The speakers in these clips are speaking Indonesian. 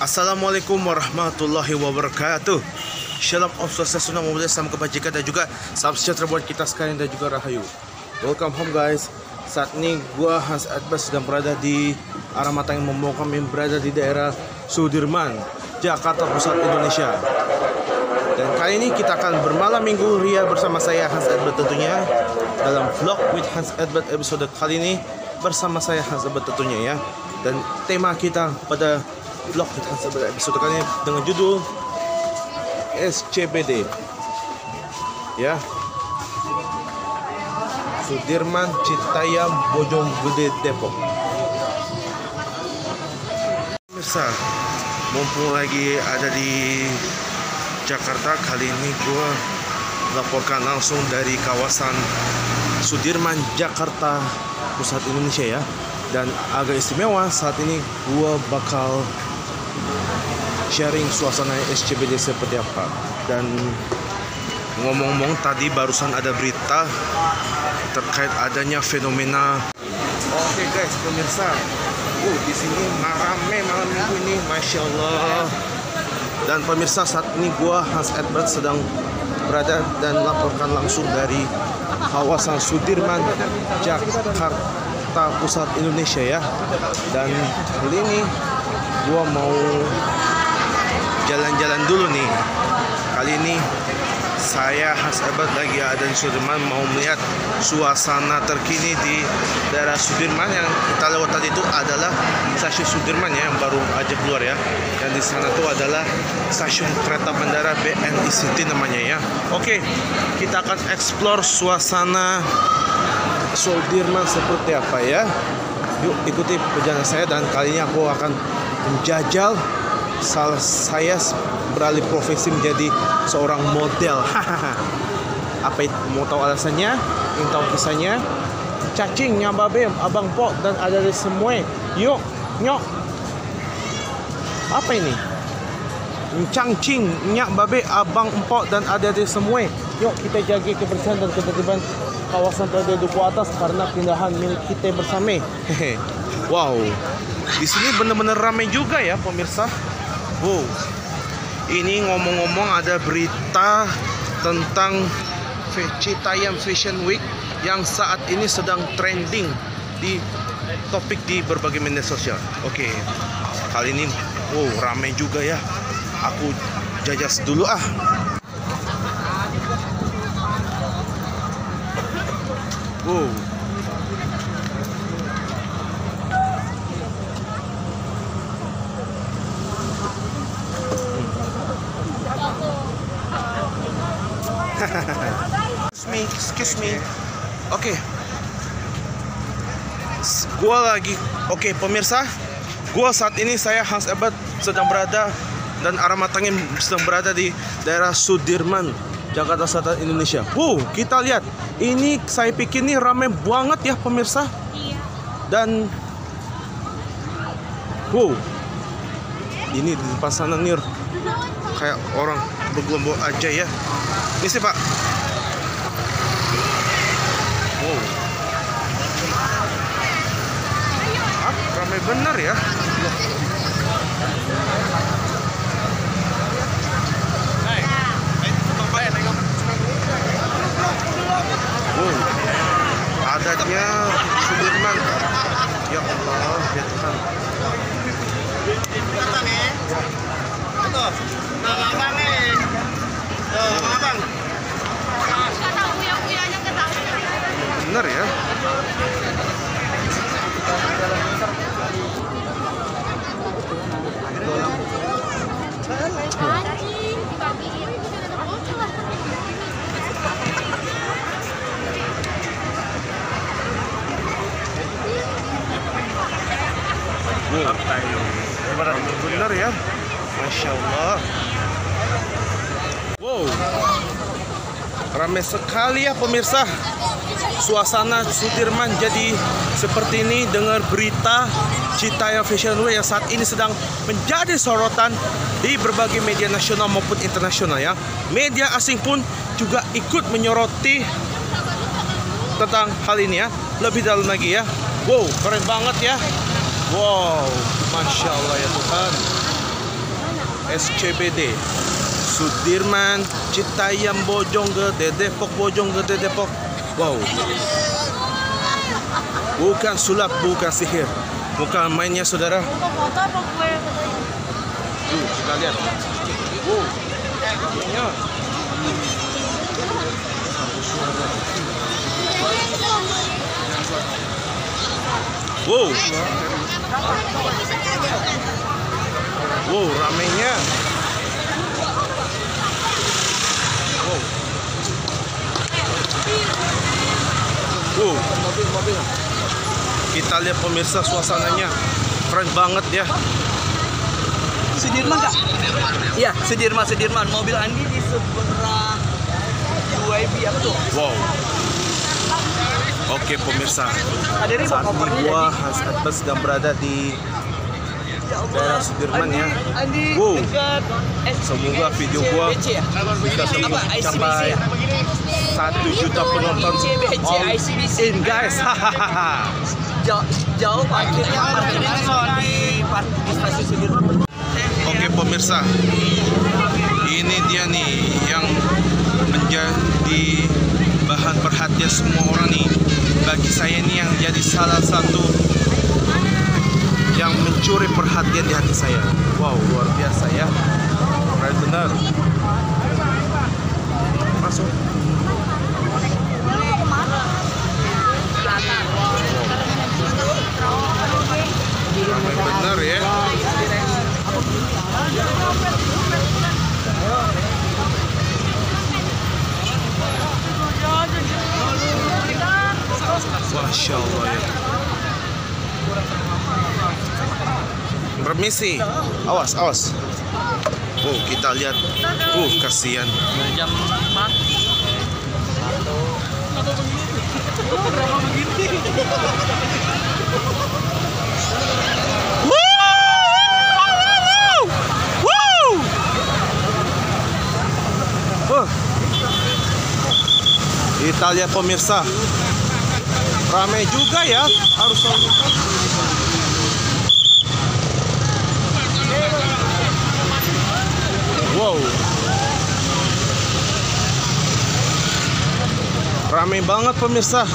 Assalamualaikum warahmatullahi wabarakatuh. Shalom Om Swastiastu Namo Buddhaya Salam Kebajikan dan juga Salam sejahtera buat kita sekalian dan juga Rahayu. Welcome home guys. Saat ini gua Hans Adbas sedang berada di arah mata yang membawa kami berada di daerah Sudirman Jakarta Pusat Indonesia. Dan kali ini kita akan bermalam minggu ria bersama saya Hans Edbert tentunya dalam vlog with Hans Edbert episode kali ini bersama saya Hans Edbert tentunya ya. Dan tema kita pada vlog episode kali ini dengan judul SCBD ya. Sudirman Citayam Bojonggede Depok. Pemirsa mumpung lagi ada di Jakarta kali ini gue laporkan langsung dari kawasan Sudirman Jakarta Pusat Indonesia ya. Dan agak istimewa saat ini gue bakal sharing suasana SCBD seperti apa? Dan ngomong-ngomong tadi barusan ada berita terkait adanya fenomena Oke guys pemirsa, uh di sini rame malam minggu ini, masya Allah dan pemirsa saat ini gua Hans Edward sedang berada dan laporkan langsung dari kawasan Sudirman Jakarta Pusat Indonesia ya. Dan kali ini gua mau jalan-jalan dulu nih. Kali ini saya Edward lagi ada di Sudirman mau melihat suasana terkini di daerah Sudirman yang kita lewat tadi itu adalah stasiun Sudirman ya yang baru aja keluar ya. Dan di sana tuh adalah stasiun kereta bandara BNI City namanya ya. Oke kita akan explore suasana Sudirman seperti apa ya. Yuk ikuti perjalanan saya dan kali ini aku akan menjajal saya beralih profesi menjadi seorang model. Apa itu mau tahu alasannya? Ingin tahu kisahnya? Cacing, nyababe, abang pok dan ada di semua. Yuk, nyok. Apa ini? Cangcing, nyak babe, abang empok dan ada di semua. Yuk kita jaga kebersihan dan ketertiban kawasan Tanda Duku Atas karena pindahan milik kita bersama. wow, di sini benar-benar ramai juga ya pemirsa. Wow, ini ngomong-ngomong ada berita tentang Citayam Fashion Week yang saat ini sedang trending di topik di berbagai media sosial. Oke, kali ini wow ramai juga ya. Aku jajas dulu ah. Wow. Excuse me. Oke. Okay. Gua lagi Oke, okay, pemirsa. Gua saat ini saya Hans Ebert sedang berada dan arah matangnya sedang berada di daerah Sudirman, Jakarta Selatan Indonesia. Wow, kita lihat. Ini saya pikir ini ramai banget ya pemirsa. Iya. Dan wow. Ini di depan sana nih kayak orang bergelombol aja ya. Ini sih Pak. Wow. Ah, ramai bener ya. Adatnya Sudirman. Ya Allah, ya Tuhan. Bener ya. Anjing, dibagiin. Wow. Bener ya. Masya Allah. Wow. Ramai sekali ya pemirsa. Suasana Sudirman jadi seperti ini dengar berita Citayam Fashion Week yang saat ini sedang menjadi sorotan di berbagai media nasional maupun internasional ya. Media asing pun juga ikut menyoroti tentang hal ini ya. Lebih dalam lagi ya. Wow, keren banget ya. Wow, masya Allah ya Tuhan. SCBD Sudirman Citayam Bojonggede Depok Bojonggede Depok wow. Bukan sulap bukan sihir. Bukan mainnya saudara? Tuh, kita lihat. Mainnya wow. Wow ramenya wow wow kita lihat pemirsa suasananya keren banget ya Sudirman kak? Iya, Sudirman, Sudirman. Mobil Andi di seberang UIB apa tuh? wow oke pemirsa saat ini gua Hasnat sedang berada di daerah Sudirman ya Andi Wow. Semoga video gua ya? bisa sampai ya? Satu juta penonton all in guys hahaha Jauh, jauh parkirnya di. Oke pemirsa, ini dia nih yang menjadi bahan perhatian semua orang nih. Bagi saya ini yang jadi salah satu yang mencuri perhatian di hati saya. Wow, luar biasa ya. Benar. Masuk. Ramai benar ya. Masya Allah ya. Permisi, awas, awas. Oh, kita lihat. Uh, kasihan. Jam 5. Oh. Kita lihat pemirsa. Ramai juga ya. Harus. Wow. Ramai banget pemirsa.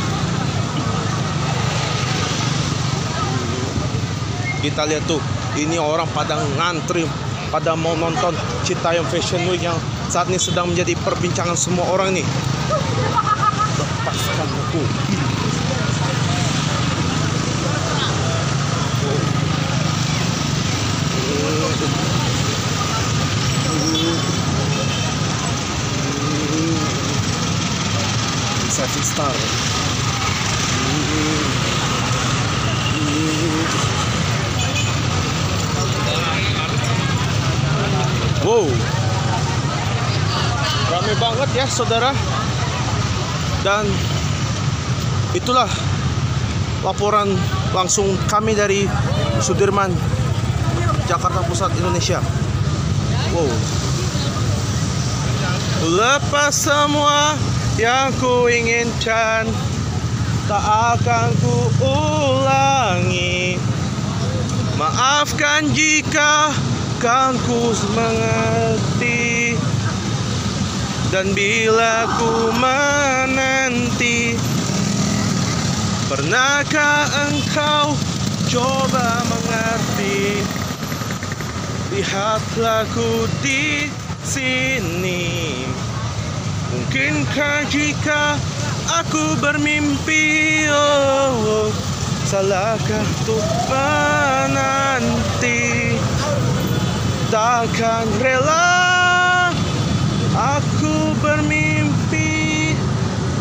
Kita lihat tuh, ini orang pada ngantri, pada mau nonton Citayam Fashion Week yang saat ini sedang menjadi perbincangan semua orang nih. Lepaskan aku. Seven star. Wow. Rame banget ya saudara. Dan itulah laporan langsung kami dari Sudirman, Jakarta Pusat, Indonesia. Wow. Lepas semua yang ku inginkan tak akan ku ulangi. Maafkan jika kan ku mengerti dan bila ku menanti Pernahkah engkau coba mengerti? Lihatlah ku di sini. Mungkinkah jika aku bermimpi oh, Salahkah tuh menanti? Takkan rela Aku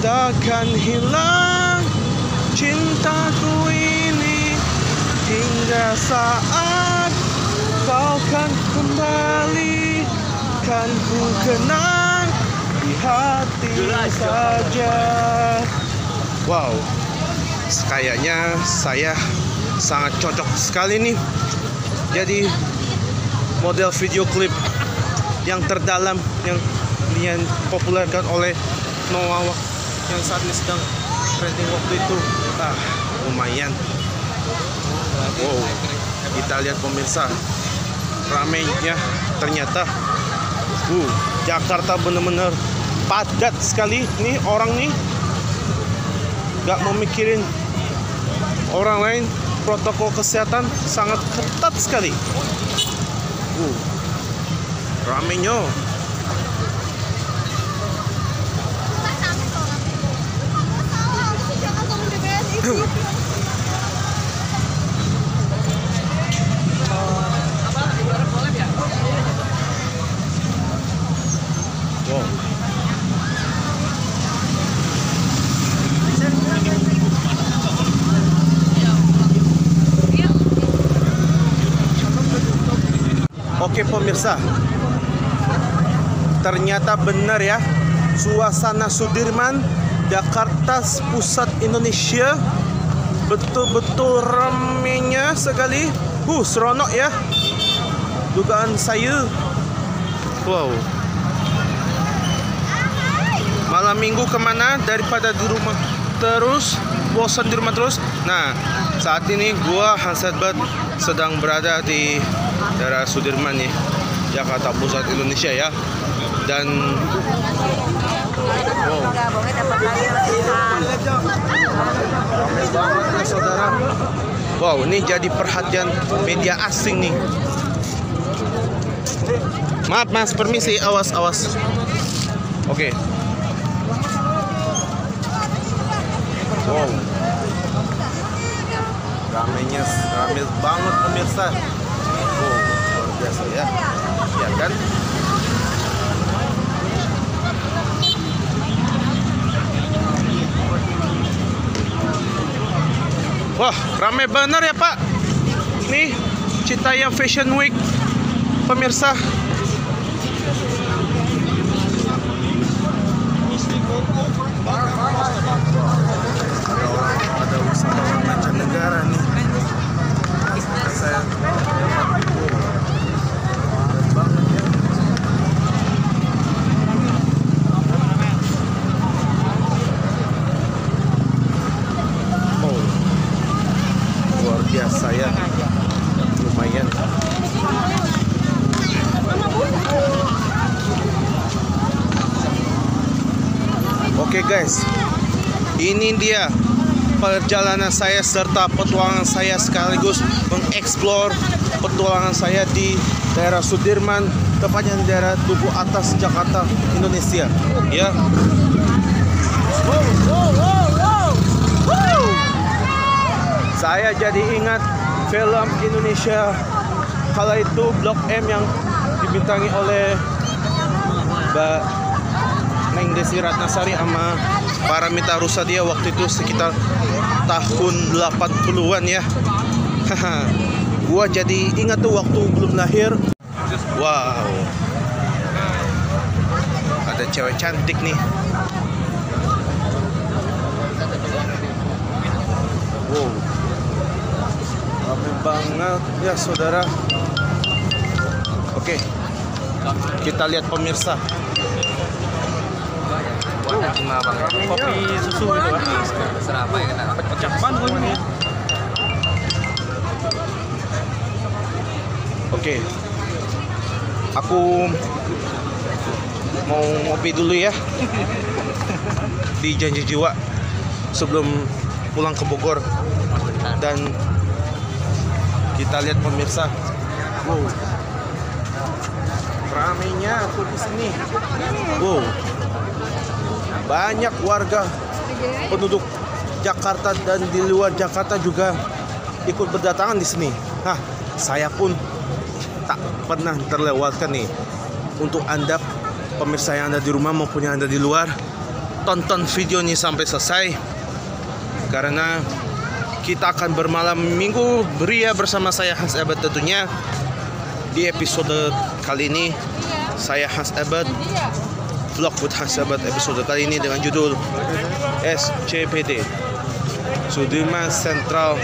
Takkan hilang Cintaku ini Hingga saat Kau kan kembali Kan ku kenang Di hati saja. Wow. Kayaknya saya sangat cocok sekali nih Jadi model video klip yang terdalam yang dipopulerkan oleh Noah yang saat ini sedang trending waktu itu. Ah lumayan. Wow kita lihat pemirsa ramainya ternyata. Uh Jakarta bener-bener padat sekali nih orang nih. Gak mau mikirin orang lain protokol kesehatan sangat ketat sekali. Uh ramenya Oke pemirsa. Ternyata benar ya Suasana Sudirman Jakarta Pusat Indonesia Betul-betul ramenya sekali. Uh, seronok ya. Dugaan saya. Wow. Malam minggu ke mana? Daripada di rumah terus Bosan di rumah terus. Nah saat ini gua Hansadbat sedang berada di daerah Sudirman nih Jakarta Pusat Indonesia ya. Dan wow ini jadi perhatian media asing nih. Maaf mas permisi awas awas. Oke. Wow. Ramenya rame banget pemirsa. Wow luar biasa ya. Ya kan Wah, rame bener ya Pak. Nih, Citayam Fashion Week. Pemirsa. Ada wisatawan mancanegara nih. Saya banget ya. Oh, luar biasa ya lumayan oke guys. Ini dia perjalanan saya serta petualangan saya sekaligus mengeksplor petualangan saya di daerah Sudirman tepatnya di daerah Tugu Atas Jakarta Indonesia. Ya. Saya jadi ingat film Indonesia. Kala itu Blok M yang dibintangi oleh Mbak Neng Desi Ratnasari sama Paramita Rusadia waktu itu sekitar tahun 80-an ya. Gua jadi ingat tuh waktu belum lahir. Wow. Ada cewek cantik nih. Wow. Rame banget ya saudara. Oke. Kita lihat pemirsa. Cuma bang kopi susu gitu kan ya kena pecah ban gue ini Oke. Aku mau ngopi dulu ya. Di Janji Jiwa sebelum pulang ke Bogor dan kita lihat pemirsa. Wow. Ramenya aku di sini. Wow. Banyak warga penduduk Jakarta dan di luar Jakarta juga ikut berdatangan di sini. Hah, saya pun tak pernah terlewatkan nih. Untuk anda pemirsa yang ada di rumah maupun yang ada di luar tonton video ini sampai selesai. Karena kita akan bermalam minggu beria bersama saya Hans Ebert tentunya. Di episode kali ini saya Hans Ebert vlog Hans Ebert episode kali ini dengan judul SCPD Sudirman Central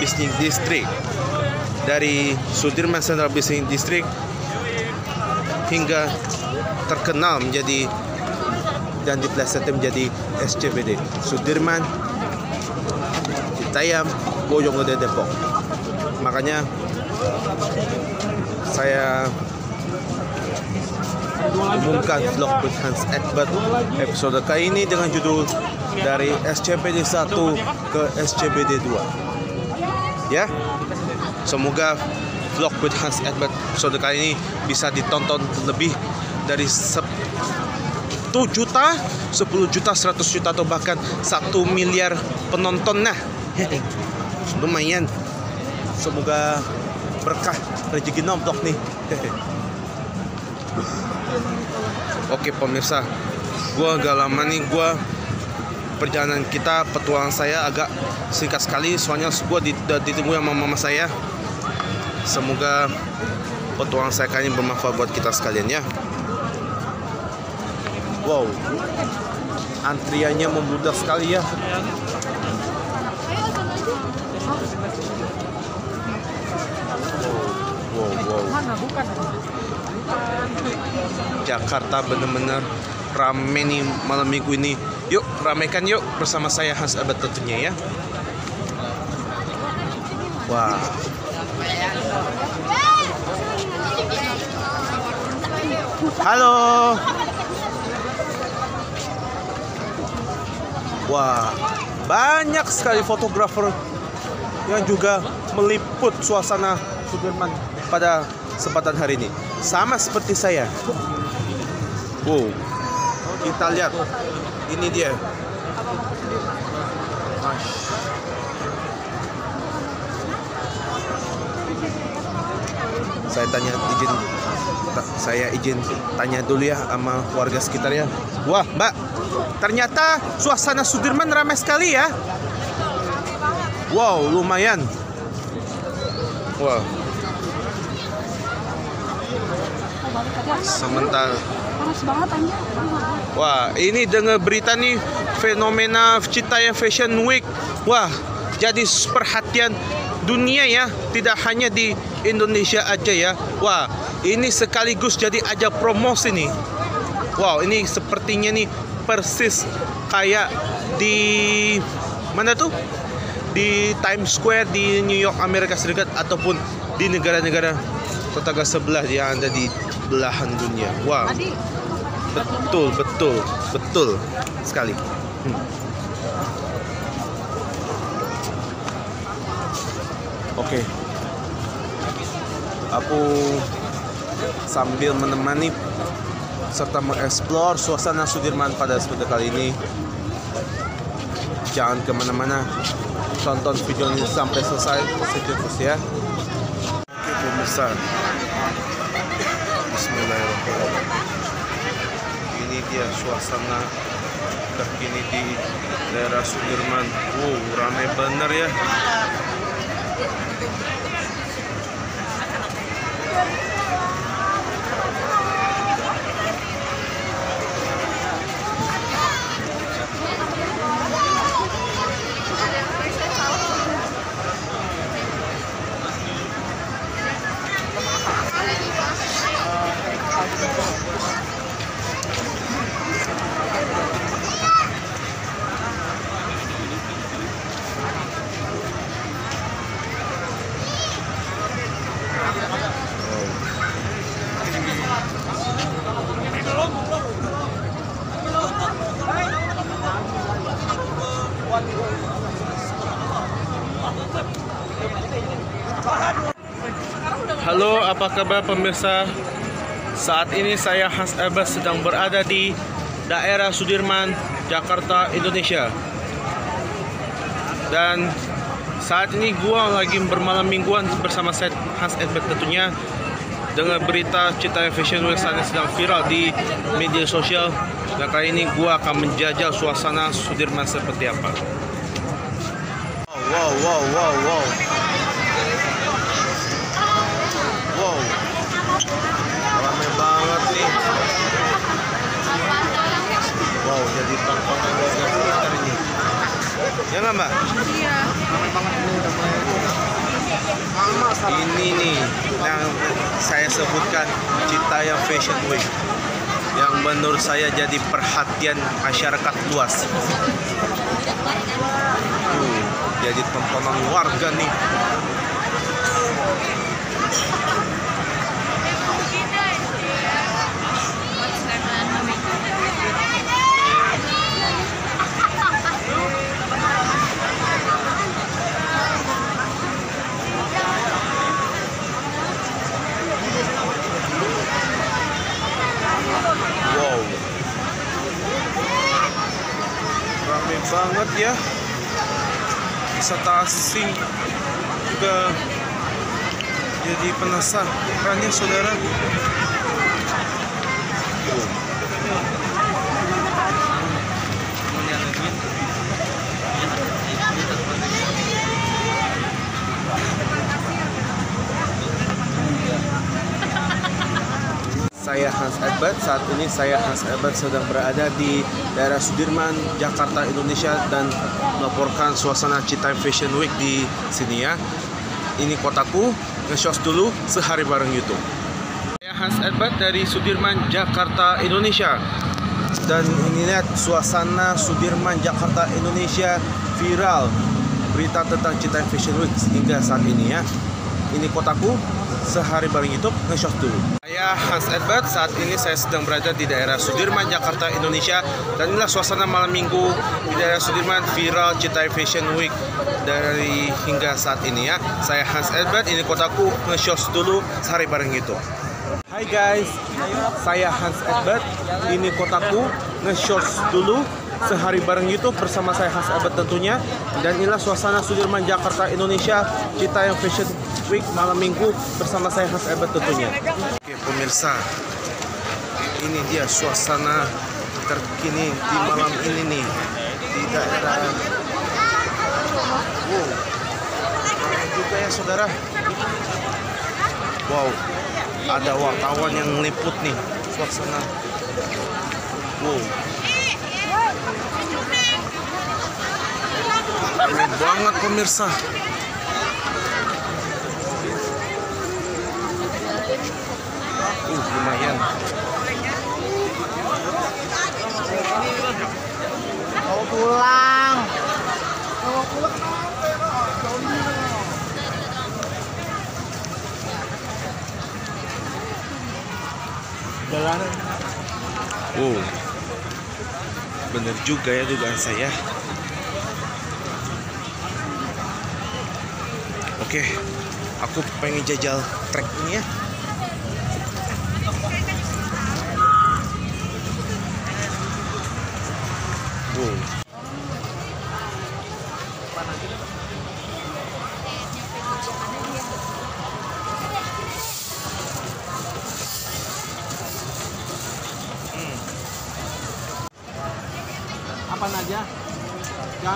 Business District. Dari Sudirman Central Business District hingga terkenal menjadi dan diplesetkan menjadi SCBD Sudirman Citayam Bojonggede Depok. Makanya saya umumkan vlog with Hans Egbert episode kali ini dengan judul dari SCBD 1 ke SCBD 2 ya semoga vlog with Hans Egbert episode kali ini bisa ditonton lebih dari 1 juta 10 juta 100 juta atau bahkan 1 miliar penonton nah lumayan. Semoga berkah rezeki nomplok nih Oke pemirsa, gua agak lama nih gua perjalanan kita petualangan saya agak singkat sekali soalnya gua ditunggu sama mama saya. Semoga petualangan saya kali ini bermanfaat buat kita sekalian ya. Wow, antriannya membludak sekali ya. Wow, wow, wow. Jakarta bener-bener rame nih malam minggu ini. Yuk ramekan yuk bersama saya Hans Abad tentunya ya. Wah. Halo. Wah, banyak sekali fotografer yang juga meliput suasana Sudirman pada kesempatan hari ini. Sama seperti saya. Wow. Kita lihat. Ini dia. Saya tanya izin saya izin tanya dulu ya sama warga sekitar ya. Wah, Mbak. Ternyata suasana Sudirman ramai sekali ya. Wow, lumayan. Wah. Sementara Wah, ini dengar berita nih fenomena Citaya Fashion Week. Wah, jadi perhatian dunia ya, tidak hanya di Indonesia aja ya. Wah, ini sekaligus jadi aja promosi nih. Wow, ini sepertinya nih persis kayak di mana tuh? Di Times Square di New York Amerika Serikat ataupun di negara-negara tetangga sebelah yang ada di belahan dunia. Wow. Betul, betul, betul sekali. Hmm. Oke. Okay. Aku sambil menemani serta mengeksplor suasana Sudirman pada episode kali ini. Jangan ke mana-mana, tonton video ini sampai selesai, terus ya. Oke pemirsa, Bismillahirrahmanirrahim. Ini dia suasana terkini di daerah Sudirman. Wow, ramai bener ya. Halo, apa kabar pemirsa? Saat ini saya Hans Ebers sedang berada di daerah Sudirman, Jakarta, Indonesia. Dan saat ini gua lagi bermalam mingguan bersama saya Hans Ebert tentunya dengan berita Cita Fashion Week saat ini sedang viral di media sosial. Dan kali ini gua akan menjajal suasana Sudirman seperti apa. Wow, wow, wow. Wow. Ramai banget nih. Sekitar ini. Ya nggak mbak? Iya. Ini nih yang saya sebutkan Citaya Fashion Week yang menurut saya jadi perhatian masyarakat luas. Tuh, jadi tontonan warga nih. Ya. Wisata asing juga jadi penasaran ya saudara Saya Hans Edbert. Saat ini saya Hans Edbert sedang berada di daerah Sudirman, Jakarta, Indonesia dan melaporkan suasana Citayam Fashion Week di sini ya. Ini kotaku, nge-shows dulu sehari bareng YouTube. Saya Hans Edbert dari Sudirman, Jakarta, Indonesia. Dan ini lihat suasana Sudirman, Jakarta, Indonesia viral. Berita tentang Citayam Fashion Week hingga saat ini ya. Ini kotaku, sehari bareng YouTube nge-shot dulu. Saya Hans Edbert, saat ini saya sedang berada di daerah Sudirman, Jakarta, Indonesia. Dan inilah suasana malam minggu di daerah Sudirman viral Citayam Fashion Week dari hingga saat ini ya. Saya Hans Edbert, ini kotaku. Nge-shot dulu sehari bareng YouTube Hai guys, saya Hans Edbert, ini kotaku. Nge-shot dulu sehari bareng YouTube bersama saya Hans Ebert tentunya. Dan inilah suasana Sudirman Jakarta Indonesia. Citayam Fashion Week malam minggu bersama saya Hans Ebert tentunya. Oke pemirsa ini dia suasana terkini di malam ini nih di daerah wow keren juga ya saudara. Wow ada wartawan yang ngeliput nih suasana. Wow. Ini banget pemirsa uh lumayan. Mau pulang. wow bener juga ya dugaan saya. Oke aku pengen jajal trek ini ya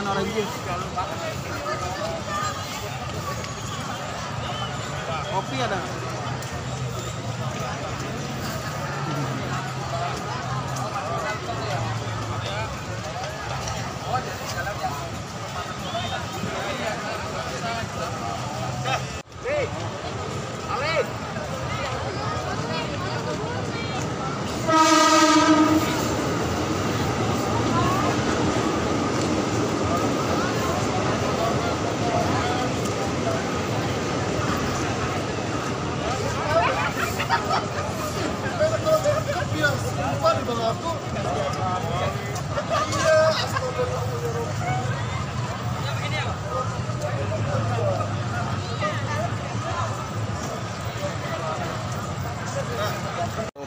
Jangan orange juice. Kopi ada.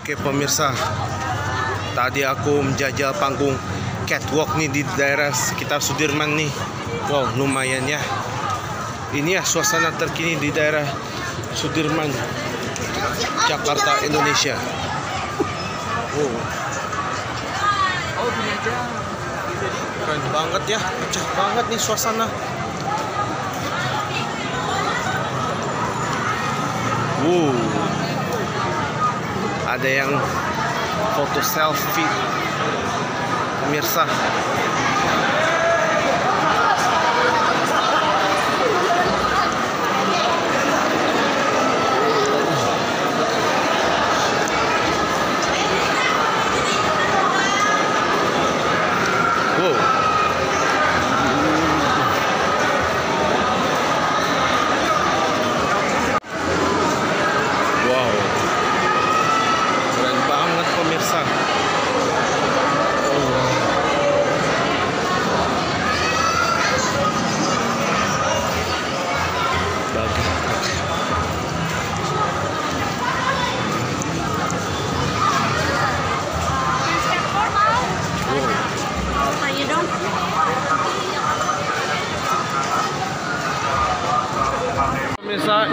Oke pemirsa, tadi aku menjajal panggung catwalk nih di daerah sekitar Sudirman nih. Wow, lumayan ya. Ini ya suasana terkini di daerah Sudirman, Jakarta, Indonesia. Wow, keren banget ya, pecah banget nih suasana. Wow, ada yang foto selfie, pemirsa.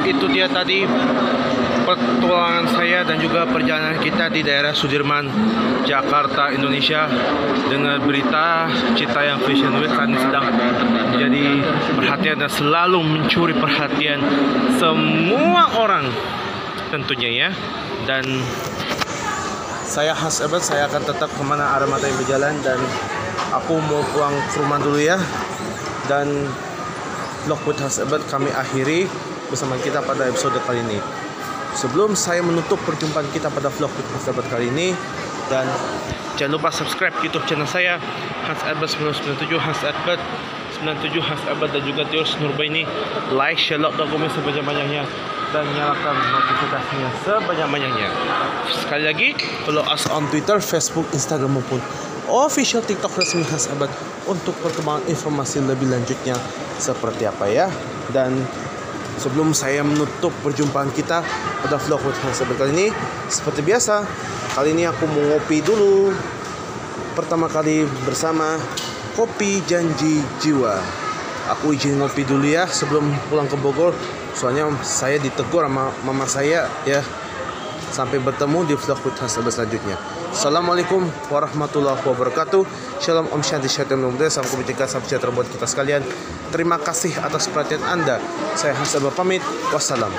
Dia tadi petualangan saya dan juga perjalanan kita di daerah Sudirman, Jakarta, Indonesia. Dengan berita Citayam Fashion Week ini sedang menjadi perhatian dan selalu mencuri perhatian semua orang tentunya ya. Dan saya khas Ebet saya akan tetap ke mana arah mata yang berjalan dan aku mau pulang ke rumah dulu ya. Dan vlog with Ebet kami akhiri bersama kita pada episode kali ini sebelum saya menutup perjumpaan kita pada vlog Ebet kali ini dan jangan lupa subscribe YouTube channel saya Hans Ebet 997 Hans Ebet 97 Hans Ebet dan juga Tios Nurbaini like, share, like, dan komen sebanyak-banyaknya dan nyalakan notifikasinya sebanyak-banyaknya. Sekali lagi, follow us on Twitter, Facebook, Instagram maupun official TikTok resmi Hans Abad untuk perkembangan informasi lebih lanjutnya seperti apa ya. Dan sebelum saya menutup perjumpaan kita pada vlog Abad kali ini, seperti biasa, kali ini aku mau ngopi dulu. Pertama kali bersama Kopi Janji Jiwa. Aku izin ngopi dulu ya sebelum pulang ke Bogor soalnya saya ditegur sama mama saya ya sampai bertemu di vlog Hasan selanjutnya Assalamualaikum warahmatullahi wabarakatuh. Shalom Om Shanti Shanti Mudah Salam kebijakan salam sejahtera buat kita sekalian. Terima kasih atas perhatian Anda. Saya Hasan pamit. Wassalam